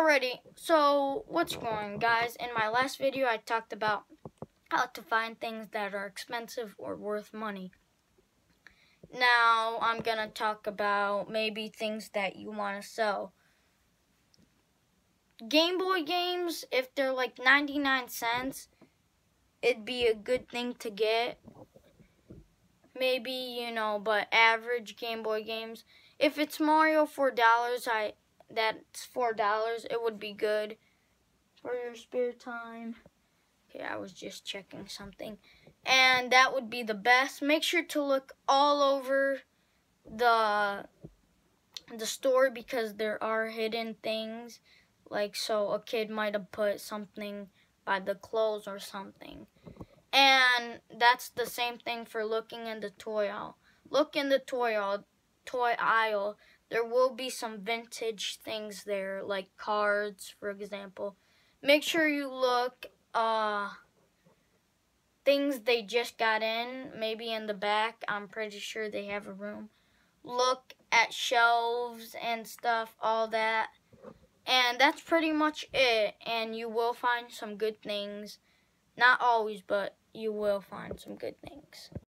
Alrighty, so what's going guys? In my last video, I talked about how to find things that are expensive or worth money. Now, I'm gonna talk about maybe things that you want to sell. Game Boy games, if they're like 99 cents, it'd be a good thing to get. Maybe, you know, but average Game Boy games. If it's Mario for dollars, I that's four dollars, it would be good for your spare time. Okay, I was just checking something. And that would be the best. Make sure to look all over the the store because there are hidden things. Like so a kid might have put something by the clothes or something. And that's the same thing for looking in the toy aisle. Look in the toy aisle, toy aisle there will be some vintage things there, like cards, for example. Make sure you look, uh, things they just got in, maybe in the back. I'm pretty sure they have a room. Look at shelves and stuff, all that. And that's pretty much it. And you will find some good things. Not always, but you will find some good things.